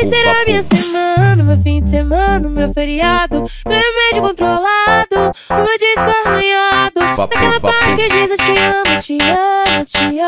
Vai ser a minha semana, meu fim de semana, meu feriado. Meu remédio controlado, o meu disco arranhado. Naquela parte que diz eu te amo, te amo.